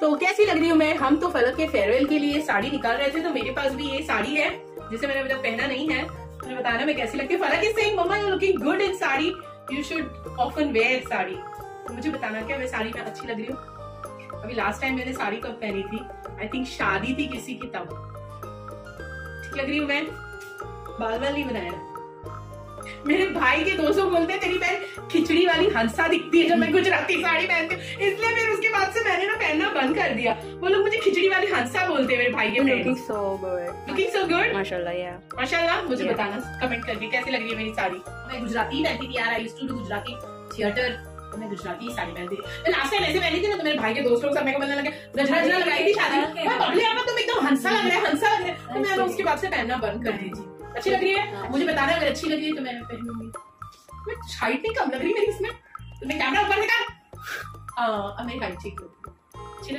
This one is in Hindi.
तो कैसी लग रही हूँ मैं? हम तो फलक के फेयरवेल के लिए साड़ी निकाल रहे थे तो मेरे पास भी ये साड़ी है, जिसे मैंने तक पहना नहीं है। मुझे बताना मैं कैसी लगती है? Falak is mamma you looking good in sari. You should often wear sari. तो मुझे बताना क्या मैं साड़ी में अच्छी लग रही हूँ? अभी लास्ट टाइम मैंने साड़ी कब पहनी थी? आई थिंक शादी थी किसी की तब। ठीक लग रही हूँ मैं? बाल बाल नहीं बनाया। मेरे भाई के दोस्तों बोलते हैं, तेरी बहन खिचड़ी वाली हंसा दिखती है जब मैं गुजराती साड़ी पहनती हूँ। इसलिए कर दिया। वो लोग मुझे खिचड़ी वाली हंसा बोलते हैं मेरे भाई के friends so good. Looking so good Mashallah, yeah. माशाल्लाह मुझे Yeah. बताना कमेंट करके कैसी लग रही है मेरी साड़ी? मैं गुजराती पहनती थी यार I used to do Gujarati theatre तो मैं गुजराती साड़ी पहनती थी। तो लास्ट टाइम ऐसे पहनी थी ना तो मेरे भाई के दोस्त लोग सब मेरे को बोलने लगे गजरा गजरा लगाई थी शादी। मैं बबली आपा तुम एकदम हंसा लग रहा है हंसा लग रहा है। तो मैंने उसके बाद से पहनना बंद कर दी थी। अच्छी लग रही है? मुझे बताना अगर अच्छी लग रही है तो मैं पहनूँगी। हाइट नहीं कम लग रही मेरी इसमें। तुमने कैमरा ऊपर दिखा? मेरी हाइट ठीक